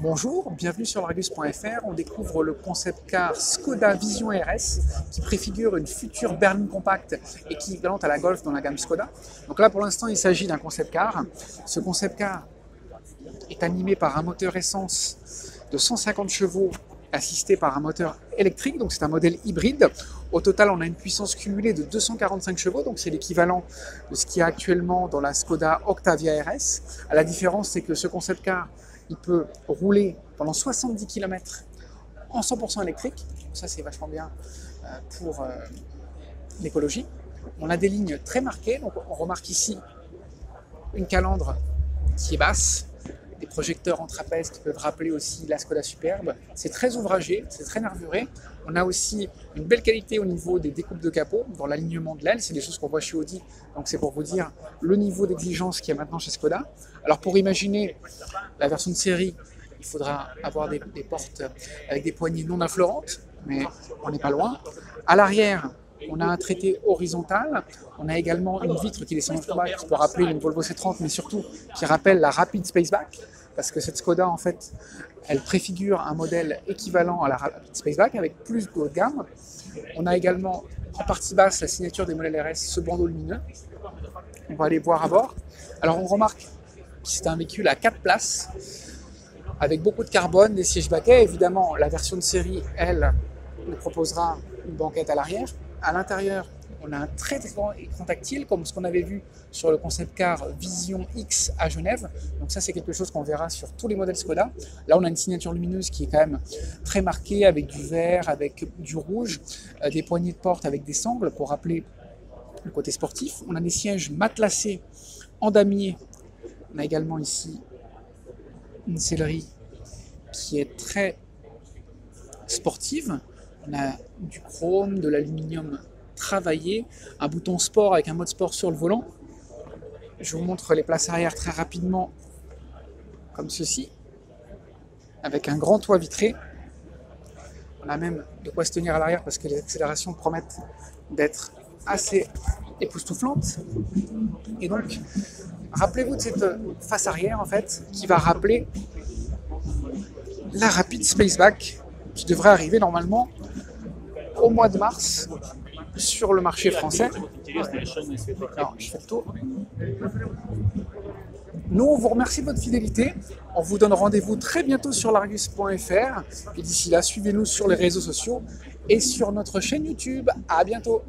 Bonjour, bienvenue sur l'Argus.fr. On découvre le concept car Skoda Vision RS qui préfigure une future berline compacte équivalente à la Golf dans la gamme Skoda. Donc là pour l'instant il s'agit d'un concept car. Ce concept car est animé par un moteur essence de 150 chevaux assisté par un moteur électrique, donc c'est un modèle hybride. Au total, on a une puissance cumulée de 245 chevaux, donc c'est l'équivalent de ce qu'il y a actuellement dans la Skoda Octavia RS. À la différence, c'est que ce concept car, il peut rouler pendant 70 km en 100% électrique. Ça, c'est vachement bien euh, pour euh, l'écologie. On a des lignes très marquées, donc on remarque ici une calandre qui est basse, des projecteurs en trapèze qui peuvent rappeler aussi la Skoda Superbe. C'est très ouvragé, c'est très nervuré. On a aussi une belle qualité au niveau des découpes de capot, dans l'alignement de l'aile. C'est des choses qu'on voit chez Audi. Donc c'est pour vous dire le niveau d'exigence qu'il y a maintenant chez Skoda. Alors pour imaginer la version de série, il faudra avoir des, portes avec des poignées non infleurantes, mais on n'est pas loin. À l'arrière, on a un traité horizontal, on a également une vitre qui descend en bas, qui peut rappeler une Volvo C30, mais surtout qui rappelle la Rapid Spaceback, parce que cette Skoda, en fait, elle préfigure un modèle équivalent à la Rapid Spaceback avec plus de haut de gamme. On a également en partie basse la signature des modèles RS, ce bandeau lumineux. On va aller voir à bord. Alors on remarque que c'est un véhicule à 4 places, avec beaucoup de carbone, des sièges baquets. Évidemment, la version de série, elle, nous proposera une banquette à l'arrière. À l'intérieur, on a un très grand écran tactile, comme ce qu'on avait vu sur le concept car Vision X à Genève. Donc ça, c'est quelque chose qu'on verra sur tous les modèles Skoda. Là, on a une signature lumineuse qui est quand même très marquée, avec du vert, avec du rouge, euh, des poignées de porte avec des sangles pour rappeler le côté sportif. On a des sièges matelassés en damier. On a également ici une sellerie qui est très sportive. On a du chrome, de l'aluminium travaillé, un bouton sport avec un mode sport sur le volant. Je vous montre les places arrière très rapidement, comme ceci, avec un grand toit vitré. On a même de quoi se tenir à l'arrière parce que les accélérations promettent d'être assez époustouflantes. Et donc, rappelez-vous de cette face arrière en fait, qui va rappeler la Rapid Spaceback qui devrait arriver normalement au mois de mars sur le marché français. Nous, on vous remercie de votre fidélité. On vous donne rendez-vous très bientôt sur largus.fr. Et d'ici là, suivez-nous sur les réseaux sociaux et sur notre chaîne YouTube. À bientôt.